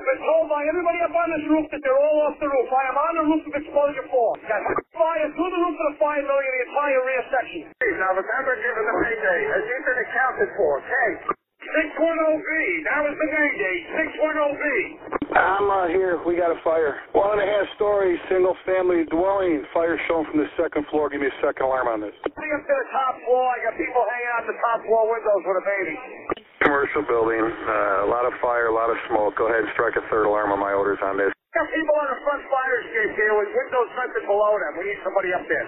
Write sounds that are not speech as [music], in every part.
I've been told by everybody up on this roof that they're all off the roof. I am on the roof of exposure four. Got fire through the roof of the fire building in the entire rear section. Now remember, given the payday, has he been accounted for? Okay. 610B, that was the name date, 610B. I'm uh, here. We got a fire. One and a half story, single family dwelling. Fire shown from the second floor. Give me a second alarm on this. Getting up to the top floor, I got people hanging out the top floor windows with a baby. Commercial building, uh, a lot of fire, a lot of smoke. Go ahead and strike a third alarm on my orders on this. Got people on the front fire escape here with windows vented below them. We need somebody up there.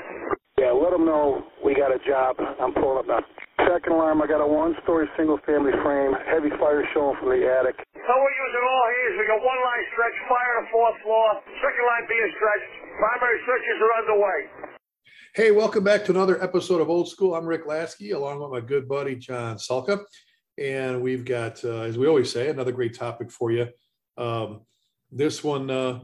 Yeah, let them know we got a job. I'm pulling up now. Second alarm, I got a one-story single-family frame. Heavy fire showing from the attic. So we're using all hands. We got one line stretched, fire on the fourth floor, second line being stretched. Primary searches are underway. Hey, welcome back to another episode of Old School. I'm Rick Lasky, along with my good buddy John Salka, and we've got, uh, as we always say, another great topic for you. Um, this one, uh,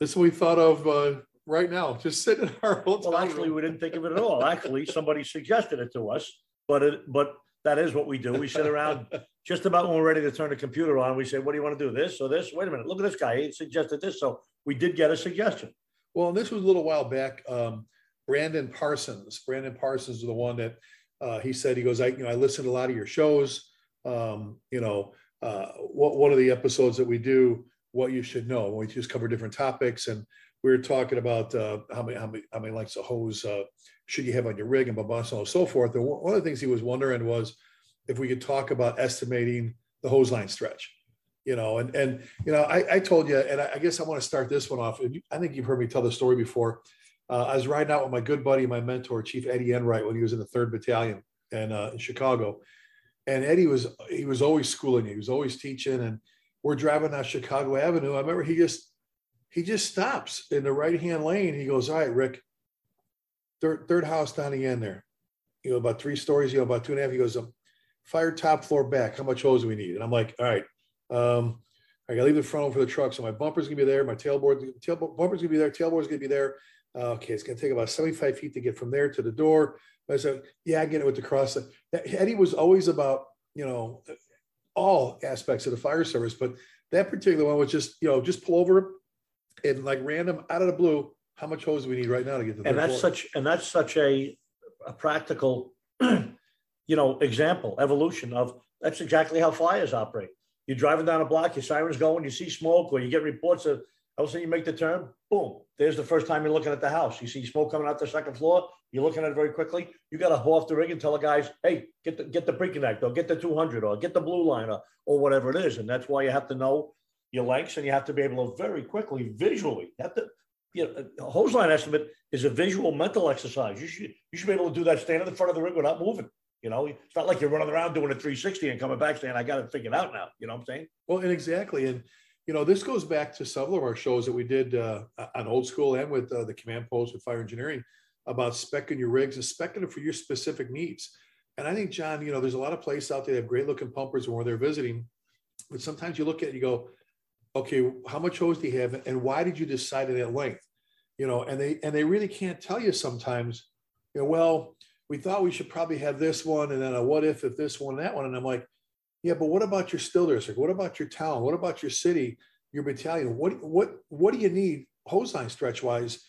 this one we thought of uh, right now, just sitting in our hotel Well, actually, room. we didn't think of it at all. [laughs] Actually, somebody suggested it to us, but it, but that is what we do. We sit around [laughs] just about when we're ready to turn the computer on. We say, "What do you want to do? This or this?" Wait a minute, look at this guy. He suggested this, so we did get a suggestion. Well, this was a little while back. Um, Brandon Parsons. Brandon Parsons is the one that uh, he said he goes. I you know I listen to a lot of your shows. Um, you know, uh, what one of the episodes that we do, what you should know. We just cover different topics, and we were talking about uh, how many how many how many lengths of hose uh, should you have on your rig and blah blah so and so forth. And one of the things he was wondering was if we could talk about estimating the hose line stretch. You know, and and you know, I, I told you, and I, I guess I want to start this one off. I think you've heard me tell the story before. Uh, I was riding out with my good buddy, my mentor, Chief Eddie Enright, when he was in the Third Battalion in, uh, in Chicago. And Eddie was he was always schooling. He was always teaching, and we're driving down Chicago Avenue. I remember he just he just stops in the right hand lane. He goes, "All right, Rick, third third house down the end there. You know, about three stories. You know, about two and a half." He goes, um, "Fire top floor back. How much hose do we need?" And I'm like, "All right." Um, I got to leave the front for the truck. So my bumper's gonna be there. My tailboard, tail bumper's gonna be there. Tailboard's gonna be there. Uh, okay, it's gonna take about 75 feet to get from there to the door. I said, yeah, I get it with the cross. Eddie was always about, you know, all aspects of the fire service, but that particular one was just, you know, just pull over and like random out of the blue, how much hose do we need right now to get to the And that's floor? such and that's such a, a practical, [clears throat] you know, example evolution of that's exactly how fires operate. You're driving down a block, your siren's going, you see smoke, or you get reports of all of a sudden you make the turn, boom. There's the first time you're looking at the house. You see smoke coming out the second floor. You're looking at it very quickly. You got to haul off the rig and tell the guys, "Hey, get the get the pre-connect or get the 200 or get the blue line or, or whatever it is." And that's why you have to know your lengths and you have to be able to very quickly visually. Have to, you know, a hose line estimate is a visual mental exercise. You should you should be able to do that standing in front of the rig without moving. You know, it's not like you're running around doing a 360 and coming back saying, "I got it figured out now." You know what I'm saying? Well, and exactly. And, you know, this goes back to several of our shows that we did uh, on old school and with uh, the command post with fire engineering about specing your rigs and specing them for your specific needs. And I think, John, you know, there's a lot of places out there that have great looking pumpers where they're visiting, but sometimes you look at it, you go, okay, how much hose do you have and why did you decide on that length? You know, and they and they really can't tell you sometimes, you know, well, we thought we should probably have this one and then a what if if this one, that one. And I'm like, yeah, but what about your still district? What about your town? What about your city, your battalion? What what what do you need hose line stretch wise?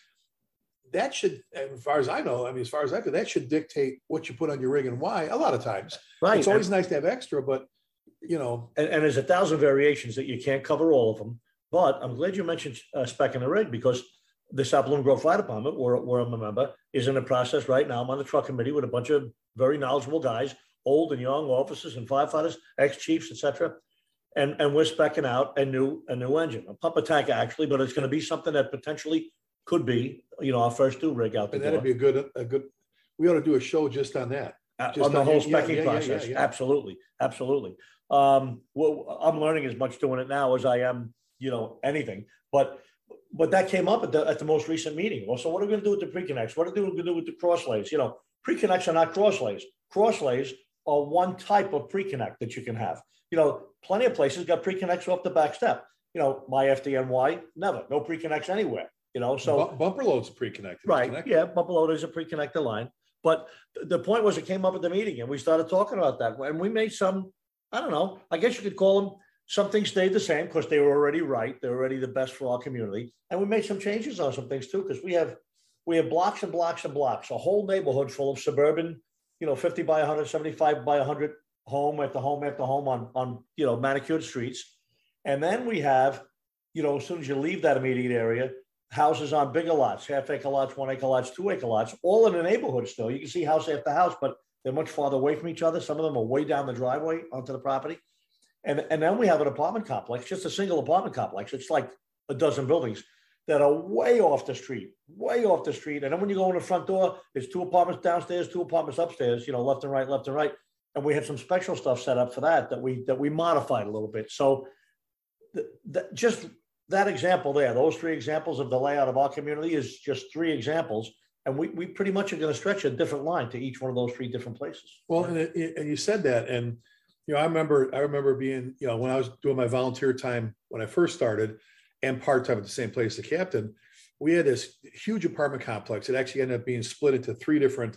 That should, as far as I know, I mean, as far as I know, that should dictate what you put on your rig and why. A lot of times, Right. it's always nice to have extra, but you know, and, and there's a thousand variations that you can't cover all of them. But I'm glad you mentioned uh, spec in the rig because the South Blooming Grove Fire Department, where, where I'm a member, is in the process right now. I'm on the truck committee with a bunch of very knowledgeable guys, old and young officers and firefighters, ex-chiefs, etc. And, and we're specking out a new a new engine, a pump attack actually, but it's going to be something that potentially could be, you know, our first two rig out the and that'd door. be a good a good. We ought to do a show just on that. Uh, Just on the on- whole specking yeah, yeah, process. yeah. Absolutely, absolutely. Um, well, I'm learning as much doing it now as I am, you know, anything. But but that came up at the at the most recent meeting. Well, so what are we going to do with the pre-connects? What are we going to do with the cross lays? You know, pre-connects are not cross lays. Cross lays are one type of pre-connect that you can have. You know, plenty of places got pre-connects off the back step. You know, my FDNY never no pre-connects anywhere. You know, so Bu- bumper loads pre-connected. Right. connected. Yeah, bumper load is a pre-connected line. But th- the point was it came up at the meeting and we started talking about that. And we made some, I don't know, I guess you could call them Some things stayed the same because they were already right. They're already the best for our community. And we made some changes on some things too, because we have we have blocks and blocks and blocks, a whole neighborhood full of suburban, you know, 50 by 100, 75 by 100 home at the home at the home on on you know manicured streets. And then we have, you know, as soon as you leave that immediate area, houses on bigger lots, half acre lots, one acre lots, two acre lots, all in the neighborhood still. You can see house after house, but they're much farther away from each other. Some of them are way down the driveway onto the property. And, and then we have an apartment complex, just a single apartment complex. It's like a dozen buildings that are way off the street, way off the street. And then when you go in the front door, there's two apartments downstairs, two apartments upstairs, you know, left and right, left and right. And we had some special stuff set up for that that we that we modified a little bit. So the, the, just that example there, those three examples of the layout of our community is just three examples. And we, we pretty much are going to stretch a different line to each one of those three different places. Well, and, it, and you said that, and you know, I remember, I remember being, you know, when I was doing my volunteer time when I first started, and part time at the same place, the captain. We had this huge apartment complex. It actually ended up being split into three different.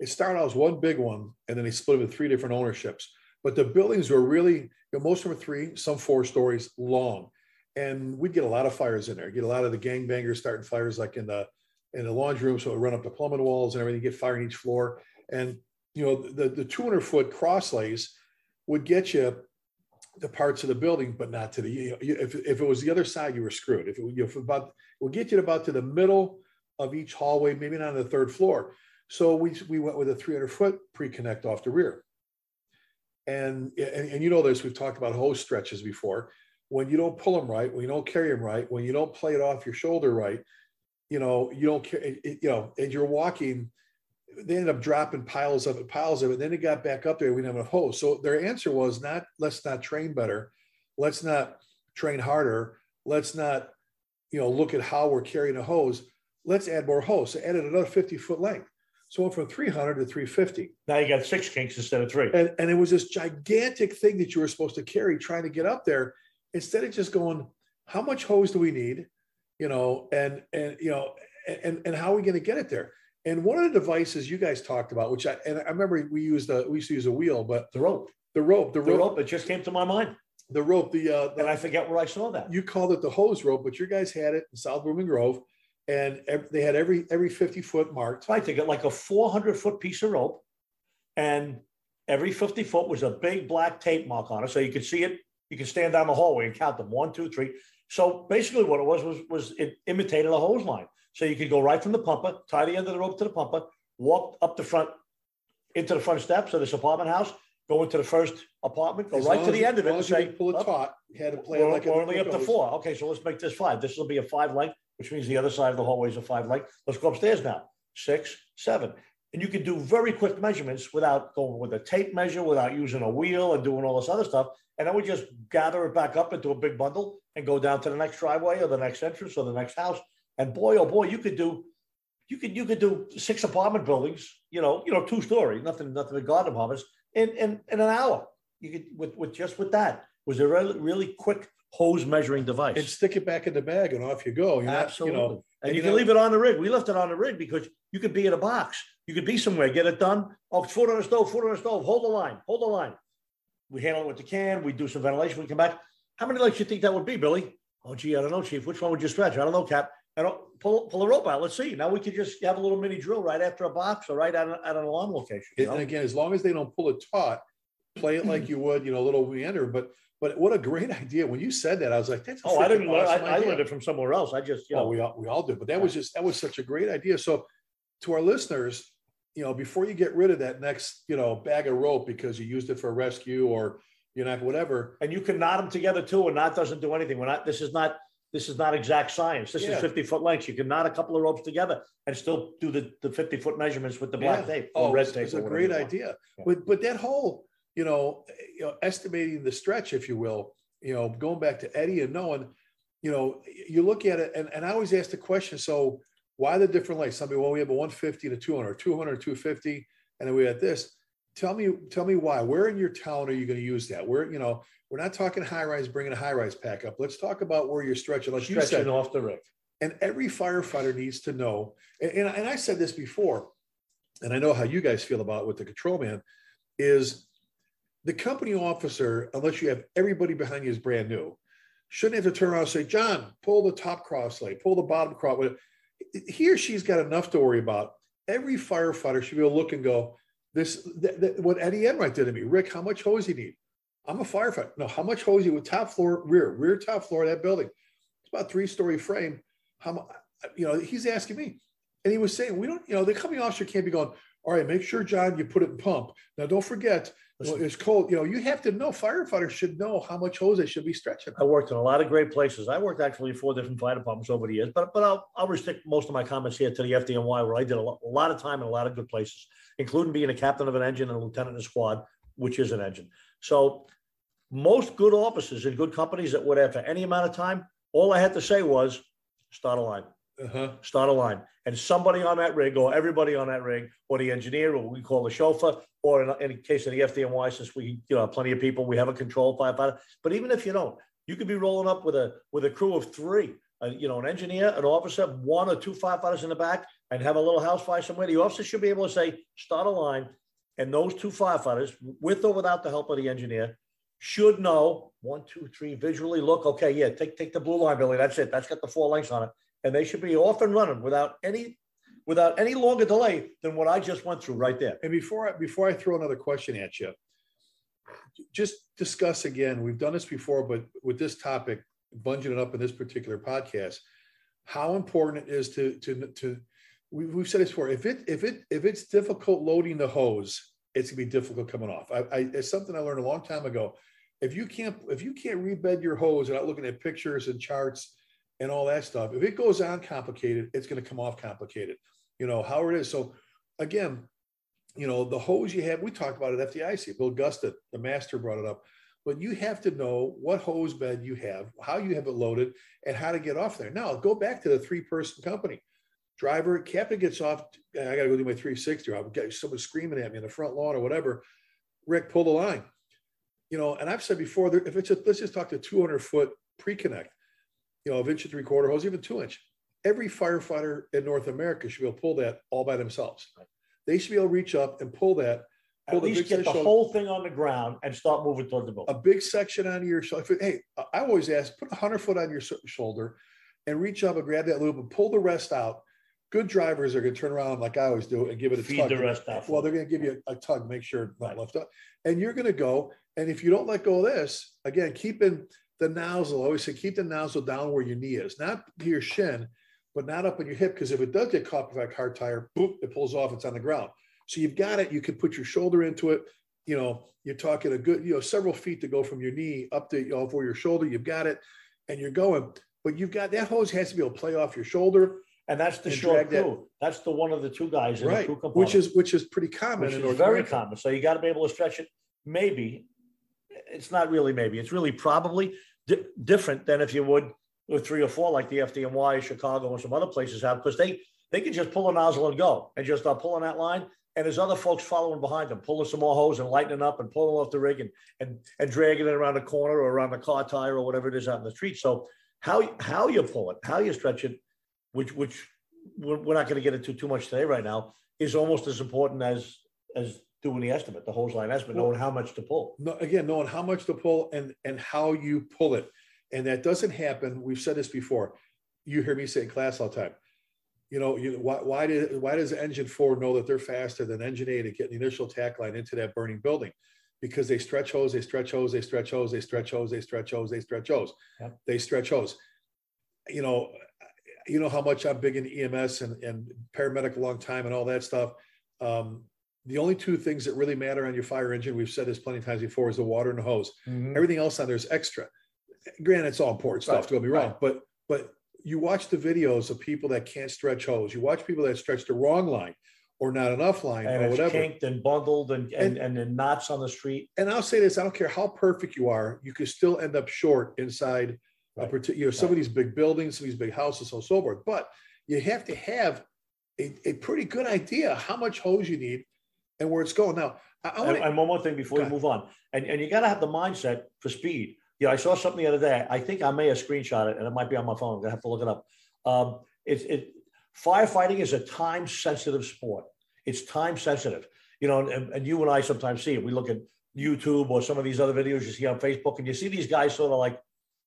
It started out as one big one, and then they split it into three different ownerships. But the buildings were really, you know, most of them are three, some four stories long and we'd get a lot of fires in there. Get a lot of the gangbangers starting fires like in the in the laundry room, so it would run up the plumbing walls and everything, get fire in each floor. And you know, the the 200 foot cross lays would get you the parts of the building, but not to the. You know, if if it was the other side, you were screwed. If it, you know, if about would get you about to the middle of each hallway, maybe not on the third floor. So we we went with a 300 foot pre-connect off the rear. And, and, and you know this, we've talked about hose stretches before when you don't pull them right, when you don't carry them right, when you don't play it off your shoulder right, you know, you don't care, you know, and you're walking, they ended up dropping piles of it, piles of it. Then it got back up there. We didn't have enough hose. So their answer was not, let's not train better. Let's not train harder. Let's not, you know, look at how we're carrying a hose. Let's add more hose. So added another 50 foot length. So went from 300 to 350. Now you got six kinks instead of three. And, and it was this gigantic thing that you were supposed to carry trying to get up there instead of just going, how much hose do we need? You know, and and you know, and and how are we going to get it there? And one of the devices you guys talked about, which I and I remember we used a we used to use a wheel, but the rope, the rope, the, the rope, rope, it just came to my mind. The rope, the, uh, the and I forget where I saw that. You called it the hose rope, but your guys had it in South Blooming Grove, and every, they had every every fifty foot marked. Right, they got like a four hundred foot piece of rope, and every fifty foot was a big black tape mark on it, so you could see it you can stand down the hallway and count them one, two, three. So basically, what it was was was it imitated a hose line. So you could go right from the pumper, tie the end of the rope to the pumper, walk up the front into the front steps of this apartment house, go into the first apartment, go As right to the end of it, and you say, pull it "Up, taut. You had to play we're, like a- we're only up a to four. Okay, so let's make this five. This will be a five length, which means the other side of the hallway is a five length. Let's go upstairs now. Six, seven. And you can do very quick measurements without going with a tape measure, without using a wheel and doing all this other stuff. And then we just gather it back up into a big bundle and go down to the next driveway or the next entrance or the next house. And boy, oh boy, you could do, you could you could do six apartment buildings, you know, you know, two story, nothing, nothing but garden apartments in, in in an hour. You could with with just with that was a really really quick hose measuring device. and stick it back in the bag, and off you go. You're not, Absolutely. you know, and and you you can leave it on the rig. We left it on the rig because you could be in a box. You could be somewhere, get it done. Oh, foot on the stove, foot on the stove. Hold the line, hold the line. We handle it with the can. We do some ventilation. We come back. How many legs do you think that would be, Billy? Oh, gee, I don't know, Chief. Which one would you stretch? I don't know, Cap. Don't pull pull a rope out. Let's see. Now we could just have a little mini drill right after a box or right at, a, at an alarm location. you and again, as long as they don't pull it taut, play it like you would, you know, a little meander. But but what a great [laughs] idea! When you said that, I was like, that's a Oh, I didn't learn. I, awesome I learned it from somewhere else. I just, you Oh, know, we all we all did, but that was just that was such a great idea. So, to our listeners, you know, before you get rid of that next, you know, bag of rope because you used it for rescue or you know whatever, and you can knot them together too, and knot doesn't do anything. We're not. This is not. This is not exact science. This Yeah. is fifty foot lengths. You can knot a couple of ropes together and still do the, the fifty foot measurements with the black Yeah. tape or Oh, red tape. it's a great idea. Yeah. But but that whole, you know, you know, estimating the stretch, if you will, you know, going back to Eddie and knowing, you know, you look at it, and, and I always ask the question, so why the different lengths? Somebody, well, we have a 150 to 200, 200, 250, and then we had this. Tell me, tell me why. Where in your town are you going to use that? Where, you know, we're not talking high rise, bringing a high rise pack up. Let's talk about where you're stretching. Like you said, Stretching off the rig. and every firefighter needs to know and, and, and i said this before and i know how you guys feel about it with the control man is the company officer, unless you have everybody behind you is brand new, shouldn't have to turn around and say, John, pull the top cross lay, pull the bottom cross. He or she's got enough to worry about. Every firefighter should be able to look and go, this th- th- what Eddie Enright did to me. Rick, how much hose you need? I'm a firefighter. No, how much hose you with top floor, rear, rear top floor of that building? It's about three story frame. How much, you know, he's asking me. And he was saying, we don't, you know, the company officer can't be going, all right, make sure, John, you put it in pump. Now, don't forget, well, it's cold. You know, you have to know, firefighters should know how much hose they should be stretching. I worked in a lot of great places. I worked actually in four different fire departments over the years, but, but I'll, I'll restrict most of my comments here to the FDNY, where I did a lot, a lot of time in a lot of good places, including being a captain of an engine and a lieutenant in a squad, which is an engine. So most good officers in good companies that would after any amount of time, all I had to say was start a line. Uh-huh. Start a line. And somebody on that rig, or everybody on that rig, or the engineer, or we call the chauffeur, or in, in case of the FDNY, since we, you know, plenty of people, we have a control firefighter. But even if you don't, you could be rolling up with a with a crew of three, uh, you know, an engineer, an officer, one or two firefighters in the back, and have a little house fire somewhere. The officer should be able to say, start a line, and those two firefighters, with or without the help of the engineer, should know one, two, three, visually look, okay, yeah, take take the blue line, Billy. That's it. That's got the four lengths on it and they should be off and running without any without any longer delay than what I just went through right there. And before I, before I throw another question at you, just discuss again. We've done this before, but with this topic, bunging it up in this particular podcast, how important it is to to to. We, we've said this before. If it if it if it's difficult loading the hose, it's gonna be difficult coming off. I, I it's something I learned a long time ago. If you can't if you can't rebed your hose without looking at pictures and charts and all that stuff. If it goes on complicated, it's going to come off complicated. You know how it is. So again, you know the hose you have. We talked about it at FDIC. Bill Gustin, the master, brought it up. But you have to know what hose bed you have, how you have it loaded, and how to get off there. Now go back to the three-person company. Driver, captain gets off. I got to go do my 360. Or I'll get someone screaming at me in the front lawn or whatever. Rick, pull the line. You know, and I've said before, if it's a, let's just talk to 200 foot pre-connect you know, of inch and three quarter hose, even two inch. Every firefighter in North America should be able to pull that all by themselves. They should be able to reach up and pull that. Pull At least get the shoulder, whole thing on the ground and start moving toward the boat. a big section on your shoulder. Hey, I always ask, put a hundred foot on your shoulder and reach up and grab that loop and pull the rest out. Good drivers are going to turn around like I always do and give it a Feed tug. the rest out. Well, they're going to give you a, tug, make sure it's not Right. left up. And you're going to go. And if you don't let go of this, again, keeping the nozzle, I always say keep the nozzle down where your knee is, not to your shin, but not up on your hip. Because if it does get caught by a car tire, boop, it pulls off, it's on the ground. So you've got it. You could put your shoulder into it. You know, you're talking a good, you know, several feet to go from your knee up to you know, over your shoulder. You've got it and you're going. But you've got that hose has to be able to play off your shoulder. And that's the and short drag that- That's the one of the two guys in the right. crew component. Which is which is pretty common which in is very common. So you got to be able to stretch it. Maybe it's not really maybe. It's really probably di- different than if you would with three or four like the FDNY, Chicago, and some other places have because they they can just pull a nozzle and go and just uh, start pulling that line. And there's other folks following behind them, pulling some more hose and lightening up and pulling off the rig and and, and dragging it around the corner or around the car tire or whatever it is out in the street. So how how you pull it, how you stretch it, which which we're, we're not going to get into too much today right now, is almost as important as as doing the estimate, the hose line estimate, knowing how much to pull. no, again, knowing how much to pull and and how you pull it, and that doesn't happen. We've said this before. You hear me say in class all the time. You know, you why why did why does engine four know that they're faster than engine eight to get the initial tack line into that burning building? Because they stretch hose, they stretch hose, they stretch hose, they stretch hose, they stretch hose, they stretch hose, Yep. they stretch hose. You know, you know how much I'm big in EMS and, and paramedic a long time and all that stuff. Um, the only two things that really matter on your fire engine, we've said this plenty of times before, is the water and the hose. Mm-hmm. Everything else on there is extra. Granted, it's all important stuff. Right, Don't me wrong, right. but but you watch the videos of people that can't stretch hose. You watch people that stretch the wrong line or not enough line and or whatever. kinked and bundled and and, And- and knots on the street. And I'll say this: I don't care how perfect you are, you could still end up short inside a Right. particular. You know, some of these big buildings, some of these big houses, so and so forth. But you have to have a, a pretty good idea how much hose you need and where it's going. Now, I, I to. and one more thing before Go we ahead. move on, and and you got to have the mindset for speed. Yeah, I saw something the other day. I think I may have screenshot it, and it might be on my phone. I'm gonna have to look it up. Um, it's it firefighting is a time sensitive sport. It's time sensitive. You know, and, and you and I sometimes see it. We look at YouTube or some of these other videos you see on Facebook, and you see these guys sort of like,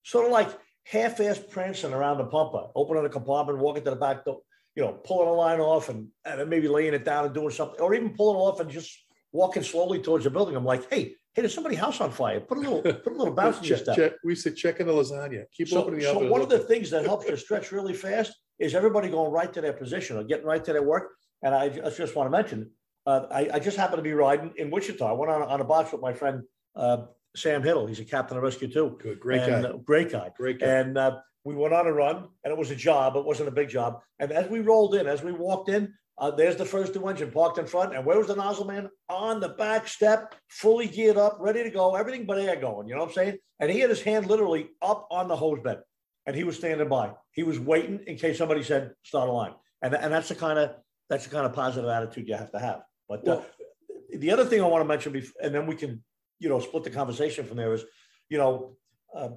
sort of like half-ass prancing around the pumper, opening the compartment, walking to the back door, you know, pulling a line off and, and maybe laying it down and doing something, or even pulling off and just walking slowly towards the building. I'm like, hey, hey, there's somebody house on fire. Put a little, [laughs] put a little bounce in your Check- step. check- we said check in the lasagna. Keep So, opening the so one of the things that helps you stretch really fast is everybody going right to their position or getting right to their work. And I I just want to mention, uh, I, I just happened to be riding in Wichita. I went on, on a box with my friend uh, Sam Hiddle. He's a captain of rescue too. Good, great and, guy. uh, great guy. Great guy. And uh, we went on a run, and it was a job. It wasn't a big job. And as we rolled in, as we walked in, uh, there's the first two engine parked in front. And where was the nozzle man? On the back step, fully geared up, ready to go, everything but air going. You know what I'm saying? And he had his hand literally up on the hose bed, and he was standing by. He was waiting in case somebody said start a line. And, and that's the kind of that's the kind of positive attitude you have to have. But uh, Well- the other thing I want to mention, before, and then we can, you know, split the conversation from there is, you know, uh,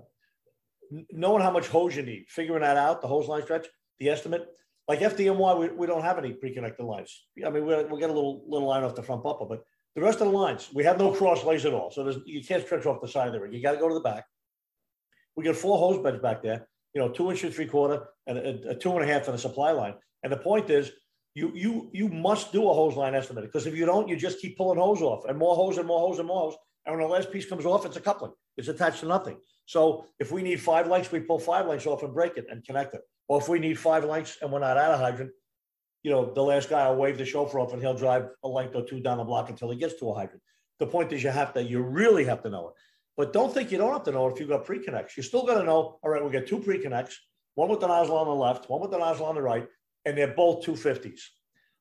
knowing how much hose you need, figuring that out, the hose line stretch, the estimate. Like FDNY, we, we don't have any pre-connected lines. I mean, we we get a little little line off the front bumper, but the rest of the lines, we have no cross lays at all. So you can't stretch off the side of the rig. You got to go to the back. We got four hose beds back there, you know, two inch and three quarter and a, a two and a half on a supply line. And the point is, you you you must do a hose line estimate because if you don't, you just keep pulling hose off and more hose and more hose and more hose. And when the last piece comes off, it's a coupling. It's attached to nothing. So if we need five lengths, we pull five lengths off and break it and connect it. Or if we need five lengths and we're not at a hydrant, you know, the last guy will wave the chauffeur off and he'll drive a length or two down the block until he gets to a hydrant. The point is you have to, you really have to know it. But don't think you don't have to know it if you've got pre-connects. You're still got to know, all right, we got two pre-connects, one with the nozzle on the left, one with the nozzle on the right, and they're both 250s.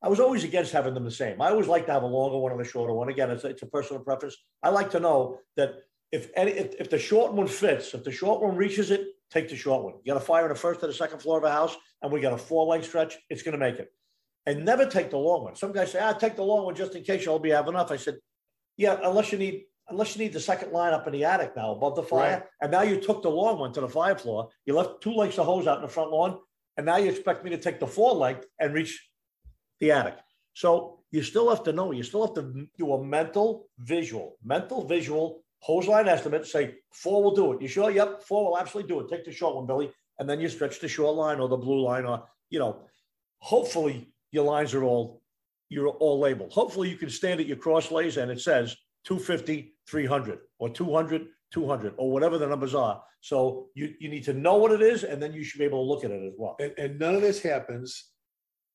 I was always against having them the same. I always like to have a longer one and a shorter one. Again, it's, it's a personal preference. I like to know that if any, if, if the short one fits, if the short one reaches it, take the short one. You got a fire in the first or the second floor of a house, and we got a four length stretch, it's going to make it. And never take the long one. Some guys say, "I take the long one just in case you'll be have enough." I said, "Yeah, unless you need unless you need the second line up in the attic now above the fire, Right. and now you took the long one to the fire floor. You left two lengths of hose out in the front lawn, and now you expect me to take the four length and reach the attic. So you still have to know. You still have to do a mental visual, mental visual hose line estimate. Say four will do it. You sure? Yep, four will absolutely do it. Take the short one, Billy, and then you stretch the short line or the blue line, or you know, hopefully your lines are all you're all labeled. Hopefully you can stand at your cross lays and it says 250, 300, or 200, 200, or whatever the numbers are. So you, you need to know what it is, and then you should be able to look at it as well. And, and none of this happens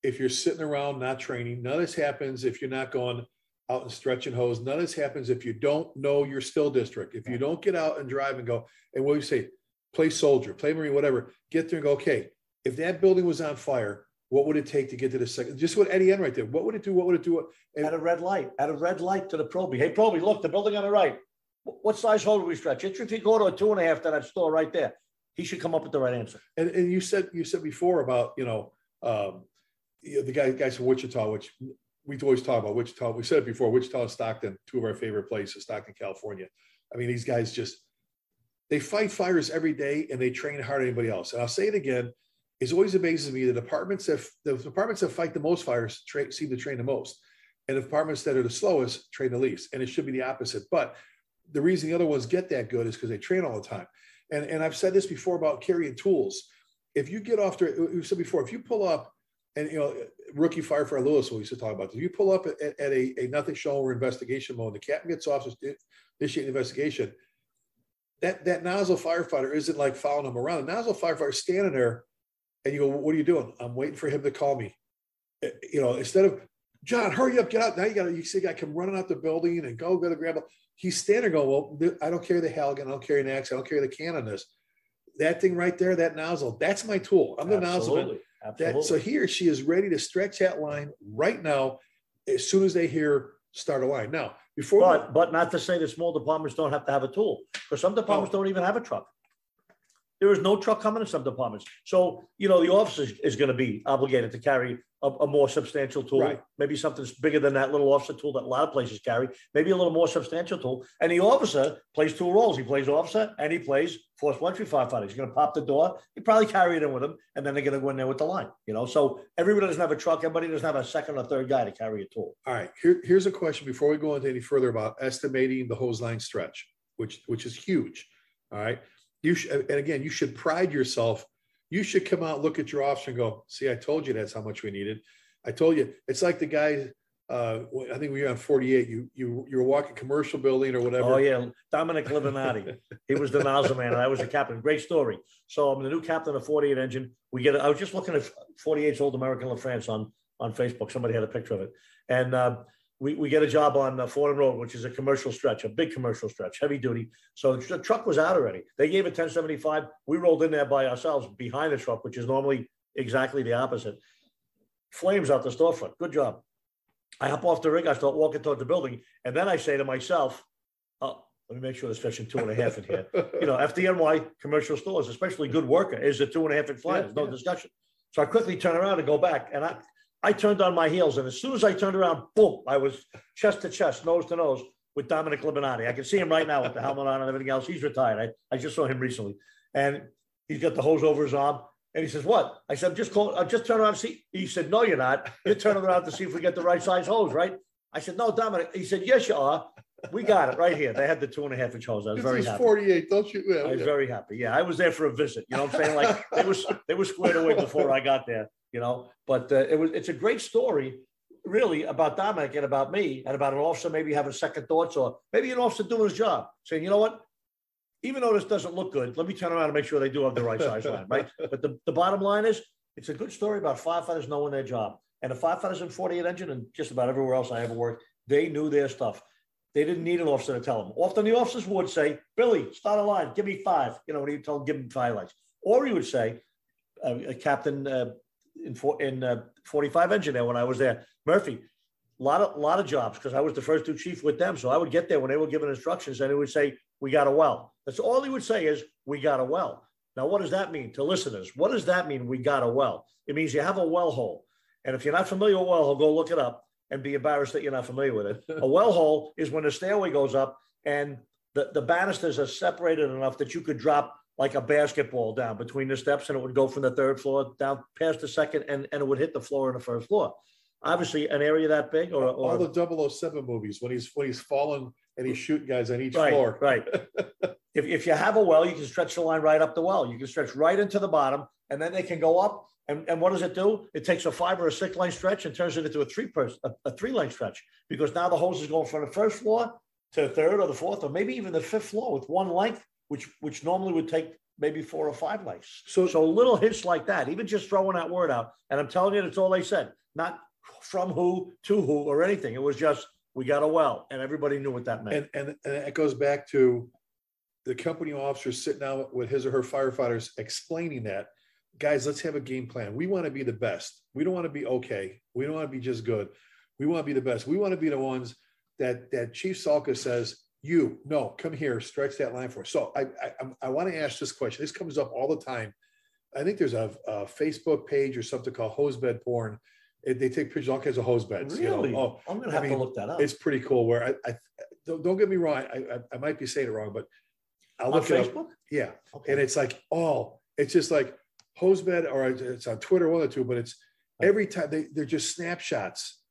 if you're sitting around not training. None of this happens if you're not going out and stretch and hose. None of this happens if you don't know your still district. If you don't get out and drive and go, and what do you say, play soldier, play marine, whatever, get there and go, okay, if that building was on fire, what would it take to get to the second? Just what Eddie Enright there. What would it do? What would it do? And- At a red light, at a red light to the Proby. Hey, Proby, look, the building on the right. What size hole do we stretch? Inch and three quarter or two and a half to that store right there. He should come up with the right answer. And, and you said you said before about you know um, the guy guys from Wichita, which we always talk about Wichita. We said it before. Wichita Stockton, two of our favorite places. Stockton, California. I mean, these guys just they fight fires every day and they train hard anybody else. And I'll say it again. It always amazes me the departments that the departments that fight the most fires tra- seem to train the most, and the departments that are the slowest train the least. And it should be the opposite. But the reason the other ones get that good is because they train all the time. And, and I've said this before about carrying tools. If you get off to, we said before, if you pull up and, you know, rookie firefighter Lewis, we used to talk about this. You pull up at, at a, a nothing show or investigation mode, the captain gets off to initiate an investigation. That, that nozzle firefighter isn't like following him around. The nozzle firefighter is standing there and you go, what are you doing? I'm waiting for him to call me. Eh, You know, instead of, John, hurry up, get out. Now you got to, you see a guy come running out the building and go, go to grab he's standing going, well, I don't carry the Halligan, I don't carry an axe, I don't carry the can on this. That thing right there, that nozzle, that's my tool. I'm the nozzle. Absolutely. That, so he or she is ready to stretch that line right now as soon as they hear start a line. Now, before But, but not to say that small departments don't have to have a tool, because some departments oh. don't even have a truck. There is no truck coming in some departments. So, you know, the officer is, is going to be obligated to carry a, a more substantial tool, Right. maybe something bigger than that little officer tool that a lot of places carry, maybe a little more substantial tool. And the officer plays two roles. He plays officer and he plays force entry firefighter. He's going to pop the door. He probably carry it in with him, and then they're going to go in there with the line. You know, so everybody doesn't have a truck. Everybody doesn't have a second or third guy to carry a tool. All right, here, here's a question before we go into any further about estimating the hose line stretch, which, which is huge. All right, you and again, you should pride yourself. You should come out, look at your officer and go, see, I told you that's how much we needed. I told you, it's like the guy, uh, I think we were on 48, you, you, you were walking commercial building or whatever. Oh yeah, Dominic Livinati. he was the nozzle man, and I was the captain. Great story. So I'm the new captain of 48 engine. We get. I was just looking at 48's old American LaFrance on on Facebook. Somebody had a picture of it, and uh, we we get a job on uh, Fordham Road, which is a commercial stretch, a big commercial stretch, heavy duty. So the truck was out already. They gave it 1075. We rolled in there by ourselves behind the truck, which is normally exactly the opposite. Flames out the storefront. Good job. I hop off the rig. I start walking toward the building, and then I say to myself, "Oh, let me make sure there's stretching two and a half in here." [laughs] You know, FDNY commercial stores, especially good worker, is a two and a half in fly. There's no Yeah. discussion. So I quickly turn around and go back, and I I turned on my heels, and as soon as I turned around, boom! I was chest to chest, nose to nose with Dominic Libanati. I can see him right now with the helmet on and everything else. He's retired. I, I just saw him recently, and he's got the hose over his arm. And he says, "What?" I said, "Just call. I'll just turn around and see." He said, "No, you're not. You're turning around to see if we get the right size hose, right?" I said, "No, Dominic." He said, "Yes, you are. We got it right here. They had the two and a half inch hose. I was This very is happy. 48, don't you? yeah, I was yeah. very happy. Yeah, I was there for a visit. You know what I'm saying? Like they was they were squared away before I got there. You know, but uh, it was it's a great story, really about Dominic and about me and about an officer maybe having second thoughts or maybe an officer doing his job, saying, you know what, even though this doesn't look good, let me turn around and make sure they do have the right size [laughs] line, right? But the, the bottom line is, it's a good story about firefighters knowing their job. And the firefighters in 48 Engine and just about everywhere else I ever worked, they knew their stuff. They didn't need an officer to tell them. Often the officers would say, Billy, start a line, give me five. You know, when he told him, give him five lines. Or he would say, uh, captain uh, in, for, in uh, 45 Engine there when I was there, Murphy, a lot of, lot of jobs because I was the first two chief with them. So I would get there when they were giving instructions and he would say, we got a well. That's all he would say is, we got a well. Now, what does that mean to listeners? What does that mean? We got a well. It means you have a well hole. And if you're not familiar with well hole, go look it up and be embarrassed that you're not familiar with it. [laughs] a well hole is when the stairway goes up and the, the banisters are separated enough that you could drop like a basketball down between the steps and it would go from the third floor down past the second and, and it would hit the floor in the first floor. Obviously, an area that big or, or All the 007 movies when he's when he's falling and he's shooting guys on each right, floor. Right. [laughs] if, if you have a well, you can stretch the line right up the well. You can stretch right into the bottom, and then they can go up. And, and what does it do? It takes a five or a six line stretch and turns it into a three person a, a three line stretch because now the hose is going from the first floor to the third or the fourth or maybe even the fifth floor with one length, which which normally would take maybe four or five lengths. So- so a little hints like that, even just throwing that word out. And I'm telling you, that's all they said. Not from who to who or anything. It was just we got a well, and everybody knew what that meant. And, and, and it goes back to the company officer sitting down with his or her firefighters explaining that, guys, let's have a game plan. We want to be the best. We don't want to be okay. We don't want to be just good. We want to be the best. We want to be the ones that, that Chief Salka says, you, no, come here, stretch that line for us. So I, I, I'm- want to ask this question. This comes up all the time. I think there's a, a Facebook page or something called hosebed porn. It- they take pictures of all kinds of hose beds. you know. Really? Oh, I'm gonna I have mean, to look that up. it's pretty cool. Where I, I don't, don't get me wrong, I, I, I might be saying it wrong, but I'll on look it up. Facebook. Yeah, Okay. and it's like, oh, it's just like hose bed, or it's on Twitter, one or two, but it's every time they they're just snapshots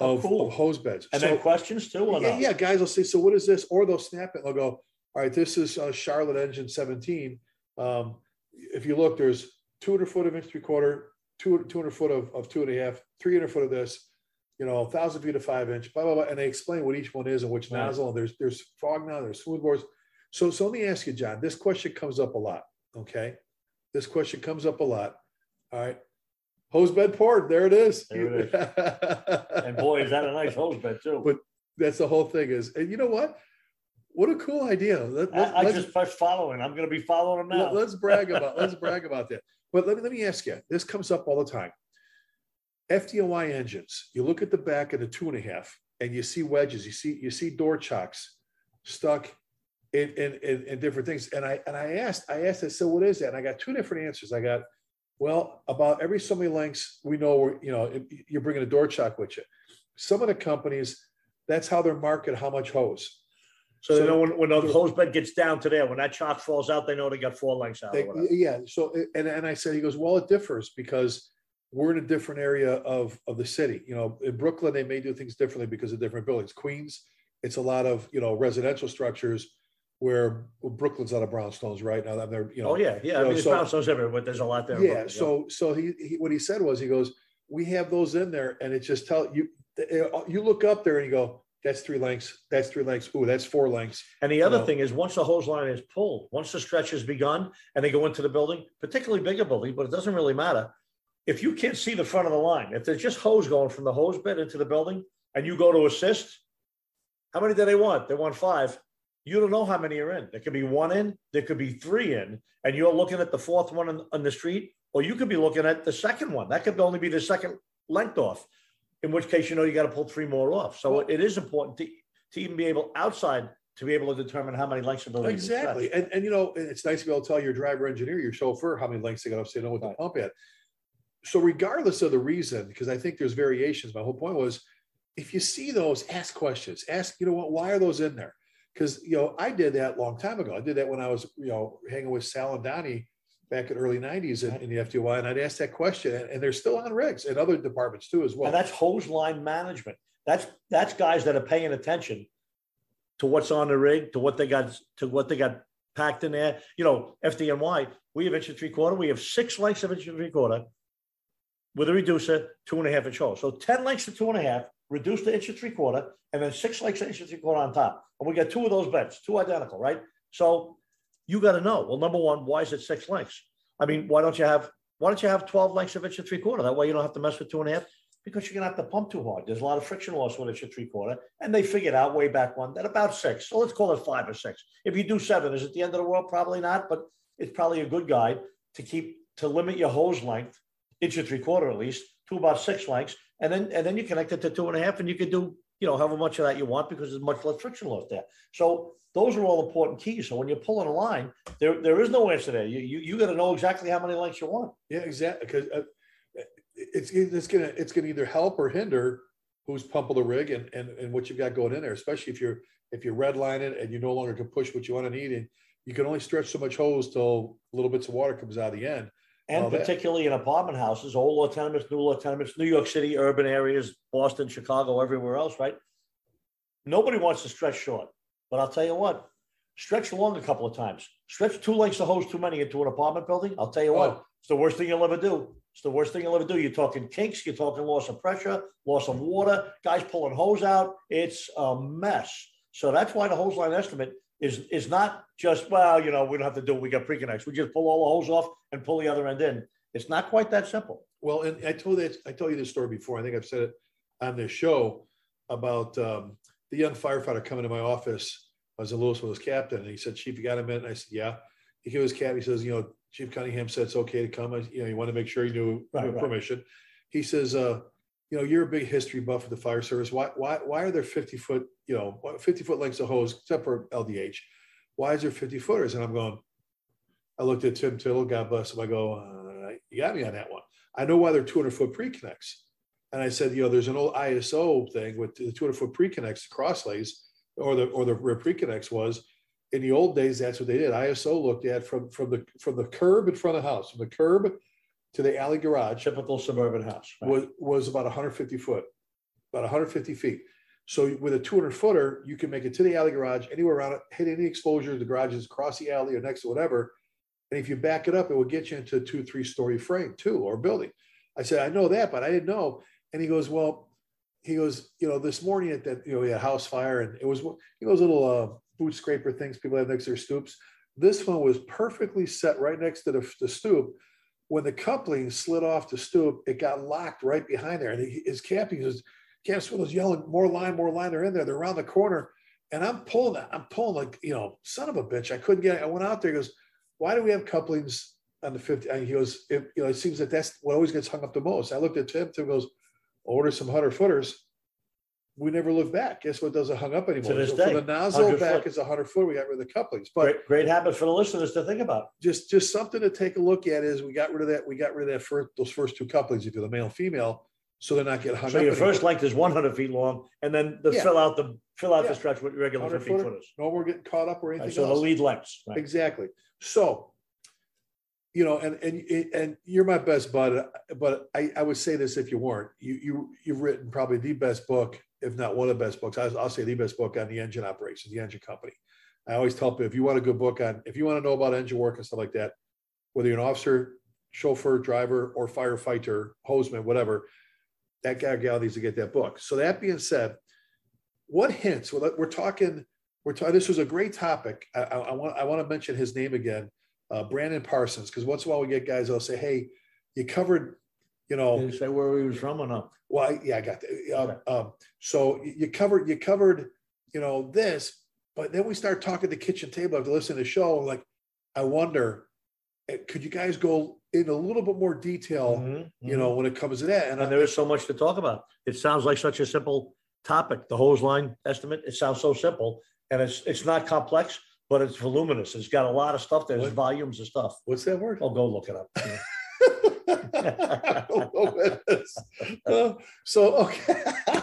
Oh, of, cool. of hose beds. and So- then questions too, or yeah, not? yeah, guys will say, so what is this? Or they'll snap it and they'll go, all right, this is uh, Charlotte Engine 17. Um, if you look, there's 200 foot of inch three quarter, 200, 200 foot of, of two and a half, 300 foot of this, you know, 1,000 feet of five inch, blah, blah, blah. And they explain what each one is and which Right. nozzle. And there's, there's fog now, there's smooth bores. So, so let me ask you, John, this question comes up a lot. Okay. This question comes up a lot. All right. Hose bed poured. There it is. There it [laughs] And boy, is that a nice hose bed too. But that's the whole thing is, and you know what? What a cool idea. Let, I, I us just following. I'm going to be following them now. let's brag [laughs] about let's brag about that. But let me let me ask you. This comes up all the time. FDNY engines. You look at the back of the two and a half, and you see wedges. You see you see door chocks stuck in, in, in, in different things. And I, and I asked, I asked, I said, what is that? And I got two different answers. I got, well, about every so many lengths, we know, we're, you know, you're bringing a door chock with you. Some of the companies, that's how they're market how much hose. So, So- they know when, when the hose bed gets down to there, when that chock falls out, they know they got four lengths out. They, yeah. So, and, and I said, he goes, well, it differs because we're in a different area of, of the city. You know, in Brooklyn, they may do things differently because of different buildings. Queens, it's a lot of, you know, residential structures where Brooklyn's out of brownstones right now. They're, you know, Oh, yeah, yeah. I know, mean, it's so- brownstones everywhere, but there's a lot there. Yeah, so so he, he what he said was he goes, we have those in there, and it just tell you you look up there and you go, that's three lengths, that's three lengths, ooh, that's four lengths. And the other know. thing is, once the hose line is pulled, once the stretch has begun and they go into the building, particularly bigger building, but it doesn't really matter. If you can't see the front of the line, if there's just hose going from the hose bed into the building and you go to assist, how many do they want? They want five. You don't know how many are in. There could be one in, there could be three in, and you're looking at the fourth one on, on the street, or you could be looking at the second one. That could only be the second length off, in which case you know you got to pull three more off. So it is important to, to even be able outside to be able to determine how many lengths are building. you can stretch. Exactly, and and you know, it's nice to be able to tell your driver, engineer, your chauffeur how many lengths they got up, so they know what to pump at. So regardless of the reason, because I think there's variations, my whole point was, if you see those, ask questions. Ask, you know what, why are those in there? Because you know, I did that a long time ago. I did that when I was, you know, hanging with Sal and Donnie back in early '90s in, in the FDNY, and I'd ask that question, and, and they're still on rigs in other departments too as well. And that's hose line management. That's that's guys that are paying attention to what's on the rig, to what they got, to what they got packed in there. You know, FDNY, we have inch and three quarter. We have six lengths of inch and three quarter with a reducer, two and a half inch hose. So 10 lengths to two and a half, reduced to inch and three quarter, and then six lengths to inch and three quarter on top. And we got two of those beds, two identical, right? So you got to know. Well, number one, why is it six lengths? I mean, why don't you have why don't you have 12 lengths of inch and three quarter? That way you don't have to mess with two and a half because you're gonna have to pump too hard. There's a lot of friction loss with inch and three quarter. And they figured out way back one that about six. So let's call it five or six. If you do seven, is it the end of the world? Probably not, but it's probably a good guide to keep to limit your hose length, inch and three quarter at least, about six lengths. And then and then you connect it to two and a half, and you could do, you know, however much of that you want because there's much less friction loss there. So those are all important keys. So when you're pulling a line, there, there is no answer there. You you, you got to know exactly how many lengths you want. Yeah, exactly. Because uh, it's it's gonna it's gonna either help or hinder who's pumping the rig and and and what you've got going in there. Especially if you're if you're redlining and you no longer can push what you want to need, and you can only stretch so much hose till little bits of water comes out of the end. And Well, that- particularly in apartment houses, old law tenements, new law tenements, New York City, urban areas, Boston, Chicago, everywhere else, right? Nobody wants to stretch short, but I'll tell you what, stretch long a couple of times. Stretch two lengths of hose too many into an apartment building. I'll tell you what, Oh. it's the worst thing you'll ever do. It's the worst thing you'll ever do. You're talking kinks, you're talking loss of pressure, loss of water, guys pulling hose out. It's a mess. So that's why the hose line estimate is is not just well, you know, we don't have to do it. We got pre-connects. We just pull all the hose off and pull the other end in. It's not quite that simple. Well, and I told that I told you this story before. I think I've said it on this show about um, the young firefighter coming to my office. I was in Lewisville as captain, and he said, "Chief, you got a minute?" And I said, "Yeah." He gave his cap. He says, "You know, Chief Cunningham said it's okay to come. I- You know, you want to make sure you knew Right, permission." He says, uh, "You know, you're a big history buff for the fire service. Why, why, why are there 50 foot, you know, 50 foot lengths of hose except for LDH? Why is there 50 footers?" And I'm going. I looked at Tim Tittle. God bless him. I go, uh, "You got me on that one." I know why they're 200 foot pre connects. And I said, you know, there's an old ISO thing with the 200 foot pre connects, cross lays, or the or the rear pre connects was in the old days. That's what they did. ISO looked at from from the from the curb in front of the house, from the curb to the alley garage Typical suburban house. right? was was about 150 foot, about 150 feet. So with a 200 footer, you can make it to the alley garage, anywhere around it, hit any exposure. The garage is across the alley or next to whatever. And if you back it up, it will get you into a two, three story frame too, or building. I said, I know that, but I didn't know. And he goes, well, he goes, you know, this morning at that, you know, we had a house fire and it was, know, those little uh, boot scraper things people have next to their stoops. This one was perfectly set right next to the, the stoop. When the coupling slid off the stoop, it got locked right behind there. And he, his captain goes, Camp was yelling, more line, more line. They're in there. They're around the corner. And I'm pulling that. I'm pulling like, you know, son of a bitch. I couldn't get it. I went out there. He goes, why do we have couplings on the 50? And he goes, it, you know, it seems that that's what always gets hung up the most. I looked at Tim. Tim goes, order some hundred footers. we never look back. Guess what doesn't hung up anymore? To this So day, For the nozzle back foot. is hundred foot. We got rid of the couplings, but Great, great habit for the listeners to think about. just just something to take a look at is we got rid of that. We got rid of that first those first two couplings, if you're the male and female, so they're not getting hung So up. your anymore. first length is one hundred feet long, and then the Yeah. fill out the, fill out Yeah. the stretch with regular 100 fifteen footer. footers. No more getting caught up or Right, anything So the lead lengths, right? Exactly. So, you know, and and and you're my best bud, but I, I would say this if you weren't, you you you've written probably the best book, if not one of the best books. I'll, I'll say the best book on the engine operations, the engine company. I always tell people if you want a good book on, if you want to know about engine work and stuff like that, whether you're an officer, chauffeur, driver, or firefighter, hostman, whatever, that guy or gal needs to get that book. So that being said, what hints? Well, we're talking. We're talking. This was a great topic. I, I, I want. I want to mention his name again, uh, Brandon Parsons, because once in a while we get guys. I'll say, "Hey, you covered." You know, Did you say where he was from or not? well, I- yeah, I got that. Um, um, so you covered. You covered. You know this, but then we start talking the kitchen table after listening to the show. Like, I wonder, could you guys go in a little bit more detail? Mhm, You know, when it comes to that, and, And I, there is so much to talk about. It sounds like such a simple topic, the hose line estimate. It sounds so simple and it's, it's not complex, but it's voluminous. It's got a lot of stuff. There's What? volumes of stuff. what's that word? I'll go look it up. I don't know what it is. Uh, so okay. [laughs]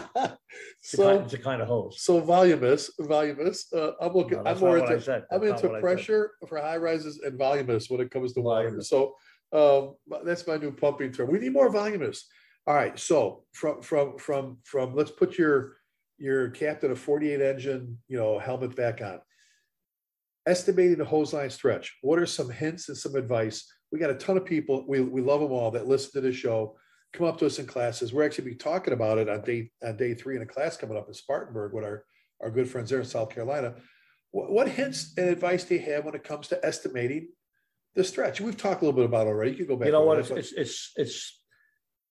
So it's a kind of hose. so voluminous, voluminous. Uh, I'm looking. No, I'm more not what I into. I'm into what I said. pressure for high rises and voluminous when it comes to water. So um, that's my new pumping term. We need more voluminous. All right. So from from from from let's put your your captain of 48 engine, you know, helmet back on. Estimating the hose line stretch. What are some hints and some advice? We got a ton of people. We, we love them all that listen to the show. Come up to us in classes. We're actually be talking about it on day on day three in a class coming up in Spartanburg with our our good friends there in South Carolina. What, what hints and advice do you have when it comes to estimating the stretch? We've talked a little bit about it already. You can go back. You know what? It's, it's, it's, it's,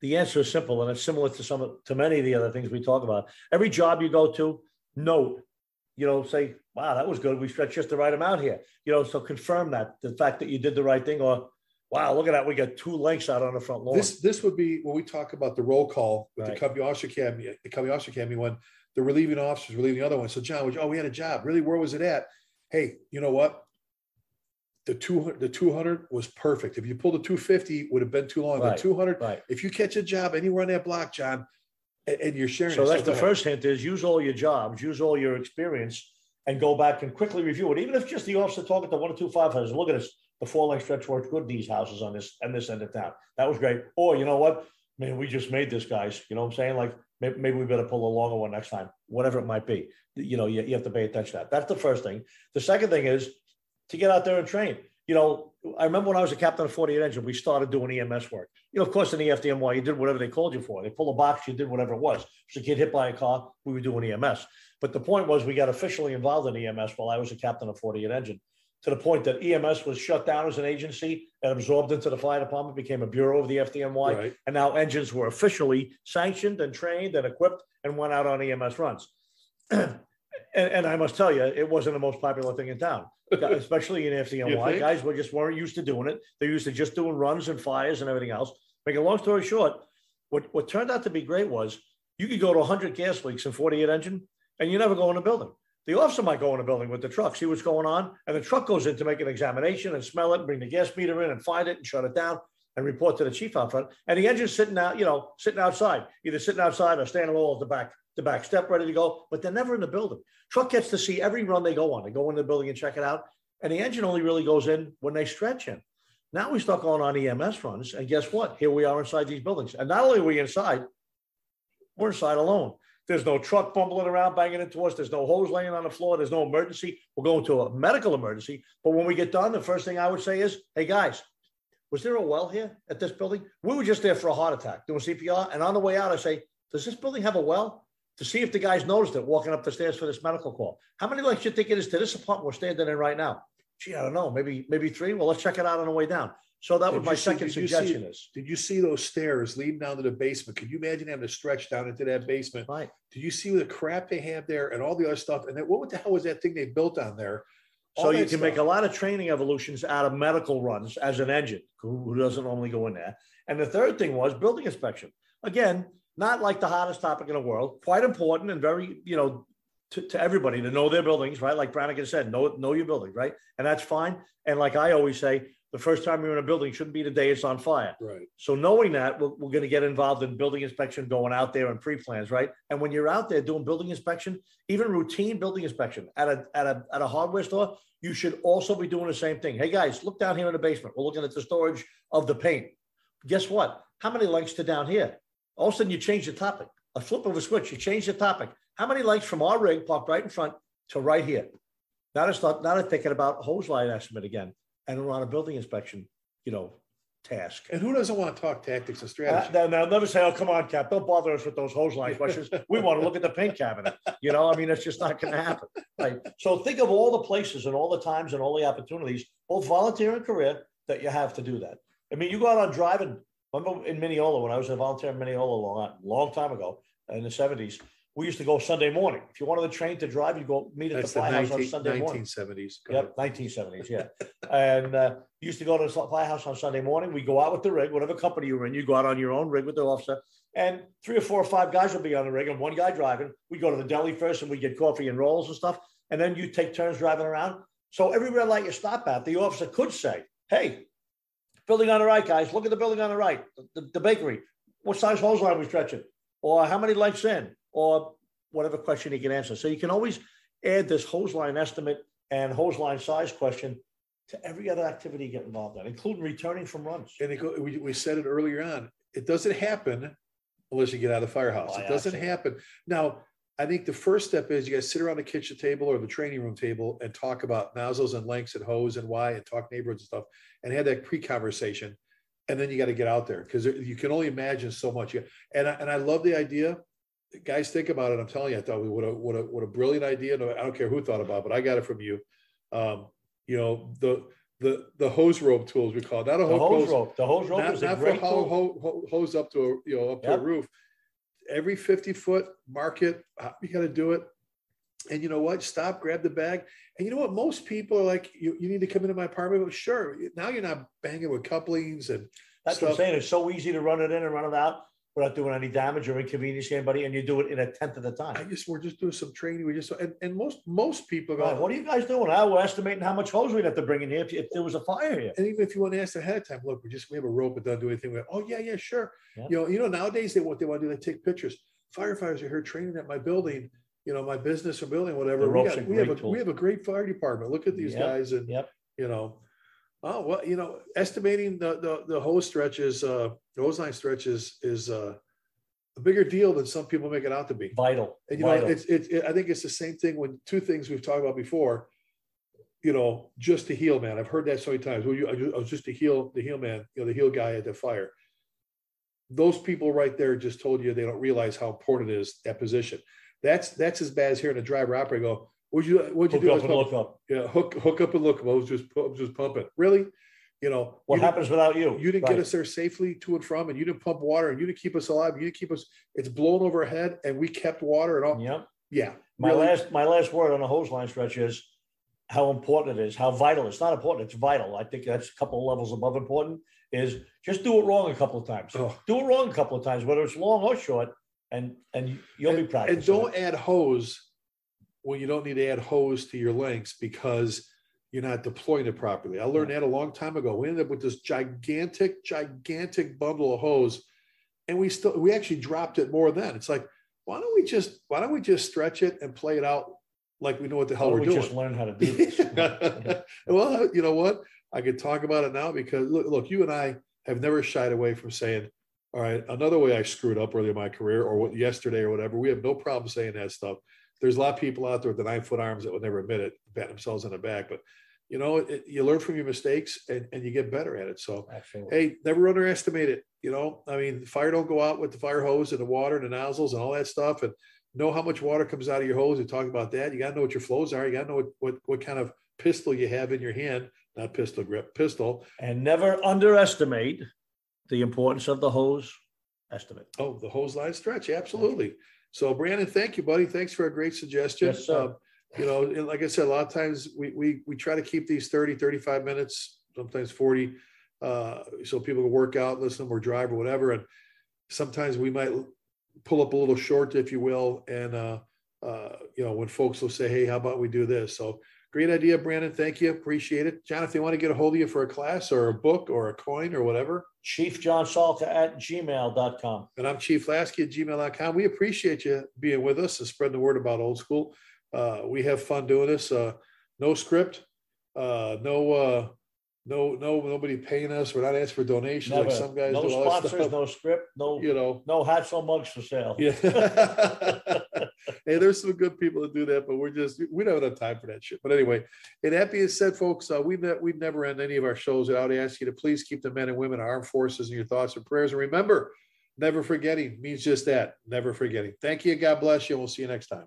the answer is simple and it's similar to some, of to many of the other things we talk about. Every job you go to, note, you know, say, wow, that was good. We stretched just the right amount here. You know, so confirm that, the fact that you did the right thing or, wow, look at that. We got two lengths out on the front lawn. This this would be when we talk about the roll call with Right. the company officer academy, the company officer academy when the relieving officers relieving the other one. So John, would you- oh, we had a job. Really, where was it at? Hey, you know what? The two hundred, the two hundred was perfect. If you pulled a two fifty, would have been too long. Right. The two hundred. Right. If you catch a job anywhere on that block, John, and, and you're sharing, So that's the first hint is use all your jobs, use all your experience and go back and quickly review it. Even if just the officer talking to one or two firefighters, look at this, the four length stretch works good, these houses on this, and this end of town. That was great. Or you know what? Man, we just made this, guys. You know what I'm saying? Like maybe, maybe we better pull a longer one next time, whatever it might be. You know, you, you have to pay attention to that. That's the first thing. The second thing is to get out there and train. You know, I remember when I was a captain of 48 engine, we started doing EMS work. You know, of course, in the FDNY, you did whatever they called you for. They pull a box, you did whatever it was. If a kid hit by a car, we were doing EMS. But the point was, we got officially involved in EMS while I was a captain of 48 engine, to the point that EMS was shut down as an agency and absorbed into the fire department, became a bureau of the FDNY. Right. And now engines were officially sanctioned and trained and equipped and went out on EMS runs. [clears throat] and, and I must tell you, it wasn't the most popular thing in town, [laughs] especially in FDNY. Guys were just weren't used to doing it. They're used to just doing runs and fires and everything else. Make a long story short, what, what turned out to be great was you could go to 100 gas leaks in 48 engine and you never go in a building. The officer might go in a building with the truck, see what's going on, and the truck goes in to make an examination and smell it, and bring the gas meter in and find it and shut it down and report to the chief out front. And the engine's sitting out, you know, sitting outside, either sitting outside or standing all at the back, the back step ready to go, but they're never in the building. Truck gets to see every run they go on. They go in the building and check it out. And the engine only really goes in when they stretch in. Now we start going on EMS runs, and guess what? Here we are inside these buildings. And not only are we inside, we're inside alone. There's no truck bumbling around, banging into us. There's no hose laying on the floor. There's no emergency. We're going to a medical emergency. But when we get done, the first thing I would say is, hey, guys, was there a well here at this building? We were just there for a heart attack doing CPR. And on the way out, I say, does this building have a well? To see if the guys noticed it walking up the stairs for this medical call. How many lengths you think it is to this apartment we're standing in right now? Gee, I don't know. Maybe, maybe three. Well, let's check it out on the way down. So that was my see- second did see- suggestion is Did you see those stairs leading down to the basement? Could you imagine having to stretch down into that basement? right. Did you see the crap they have there and all the other stuff? And then what the hell was that thing they built on there? So you can make a lot of training evolutions out of medical runs as an engine who, who doesn't normally go in there. And the third thing was building inspection. Again, not like the hottest topic in the world, quite important and very, you know, to, to everybody to know their buildings, right? Like Brannigan said, know, know your building, right? And that's fine. And like I always say, the first time you're in a building shouldn't be the day it's on fire. Right. So knowing that, we're, we're going to get involved in building inspection, going out there and pre-plans, right? And when you're out there doing building inspection, even routine building inspection at a at a at a hardware store, you should also be doing the same thing. Hey guys, look down here in the basement. We're looking at the storage of the paint. Guess what? How many lengths to down here? All of a sudden, you change the topic. A flip of a switch, you change the topic. How many lengths from our rig parked right in front to right here? Now to start, now to thinking about hose line estimate again, and we're on a building inspection, you know, task. And who doesn't want to talk tactics and Uh, strategy? Now, now, never say, "Oh, come on, Cap, don't bother us with those hose line questions. We want to look at the paint cabinet." You know, I mean, it's just not going to happen, right? So think of all the places and all the times and all the opportunities, both volunteer and career, that you have to do that. I mean, you go out on driving. Remember in Mineola when I was a volunteer in Mineola a long, long time ago in the seventies, we used to go Sunday morning. If you wanted to train to drive, you go meet at That's the the fly house on 19, Sunday morning. 1970s. Yep, nineteen seventies, yeah. [laughs] And uh, you used to go to the firehouse on Sunday morning. We go out with the rig, whatever company you were in, you go out on your own rig with the officer. And three or four or five guys will be on the rig and one guy driving. We go to the deli first and we get coffee and rolls and stuff. And then you take turns driving around. So every red light you stop at, the officer could say, hey, building on the right, guys, look at the building on the right, the, the bakery. What size hose line we stretching? Or how many lengths in? Or whatever question he can answer. So you can always add this hose line estimate and hose line size question to every other activity you get involved in, including returning from runs. And go, we, we said it earlier on, it doesn't happen unless you get out of the firehouse. Oh, It doesn't absolutely. happen. Now, I think the first step is you guys sit around the kitchen table or the training room table and talk about nozzles and lengths and hose and why and talk neighborhoods and stuff and have that pre-conversation. And then you got to get out there because you can only imagine so much. And I, and I love the idea. Guys, think about it. I'm telling you, I thought we what a what a what a brilliant idea. No, I don't care who thought about, it, but I got it from you. Um, you know the the the hose rope tools we call it. not a The hose hose rope, the hose rope not, is a not for great ho- tool. ho- ho- hose up to a, you know, up to a roof. Every 50 foot market, uh, you got to do it. And you know what? Stop, grab the bag. And you know what? Most people are like, you, you need to come into my apartment. Well, sure. Now you're not banging with couplings and That's what I'm saying. It's so easy to run it in and run it out without doing any damage or inconvenience to anybody, and you do it in a tenth of the time. I just, we're just doing some training. We just, and, and most, most people go, Right, what are you guys doing? Now we're estimating how much hose we'd have to bring in here if, if there was a fire here. and even if you want to ask ahead of time, look, we just, we have a rope, it doesn't do anything. We go, oh yeah, yeah, sure. Yeah. You know, you know, nowadays they, what they want to do, they take pictures. Firefighters are here training at my building, you know, my business or building, whatever. We got- we have a, we have a great fire department. Look at these Yep, guys and, Yep. you know. Oh, well, you know, estimating the, the, the hose stretches, uh, the hose line stretches is, uh, a bigger deal than some people make it out to be. Vital. And you know, vital. it's, it's, it, I think it's the same thing when two things we've talked about before. You know, just to heal, man. I've heard that so many times. Well, you, I was just a heel, the heel man, you know, the heel guy at the fire. Those people right there just told you they don't realize how important it is that position. That's that's as bad as hearing a driver operator go, "What'd you what'd you Hook do?" Up and look up. Yeah, hook hook up and look. up. I was just I was just pumping. Really, you know, What you happens without you? you didn't Right. get us there safely to and from, and you didn't pump water, and you didn't keep us alive. You didn't keep us. It's blown over our head, and we kept water and all. Yep. Yeah, My really. last my last word on the hose line stretch is how important it is, how vital. It's not important, it's vital. I think that's a couple of levels above important. Is just do it wrong a couple of times. Oh. Do it wrong a couple of times, whether it's long or short, and and you'll be and, practicing. and don't it. add hose when you don't need to add hose to your lengths because you're not deploying it properly. I learned that a long time ago. We ended up with this gigantic, gigantic bundle of hose, and we still we actually dropped it more then. It's like, why don't we just why don't we just stretch it and play it out like we know what the hell Why we're we doing? just learn how to do this. [laughs] well, you know what? I could talk about it now because look, look, you and I have never shied away from saying, all right, another way I screwed up early in my career or what yesterday or whatever. We have no problem saying that stuff. There's a lot of people out there with the nine foot arms that would never admit it, bat themselves in the back. But you know, it, you learn from your mistakes and, and you get better at it. So Absolutely. hey, never underestimate it. You know, I mean, fire don't go out with the fire hose and the water and the nozzles and all that stuff. And know how much water comes out of your hose. And talk about that. You got to know what your flows are. You got to know what, what what kind of pistol you have in your hand, not pistol grip, pistol. And never underestimate the importance of the hose estimate. Oh, the hose line stretch, absolutely. So Brandon, thank you, buddy. Thanks for a great suggestion. Yes, sir. Um, you know, and like I said, a lot of times we we we try to keep these 30, 35 minutes, sometimes 40, uh, so people can work out, listen or drive or whatever. And sometimes we might pull up a little short, if you will, and uh, uh, you know when folks will say, "Hey, how about we do this?" So great idea, Brandon. Thank you, appreciate it, John. If they want to get a hold of you for a class or a book or a coin or whatever, Chief John Salka at gmail.com. and I'm Chief Lasky at gmail.com. We appreciate you being with us and spreading the word about old school. Uh, we have fun doing this. Uh, no script, uh, no, uh, no, no, nobody paying us. We're not asking for donations like some guys No sponsors, no script, no, [laughs] You know, no hats, no mugs for sale. yeah. [laughs] hey, there's some good people that do that, but we're just we don't have enough time for that shit. But anyway, and that being said, folks, uh, we ne- we never end any of our shows without asking you to please keep the men and women, armed forces, in your thoughts and prayers. And remember, never forgetting means just that, never forgetting. Thank you. God bless you. and We'll see you next time.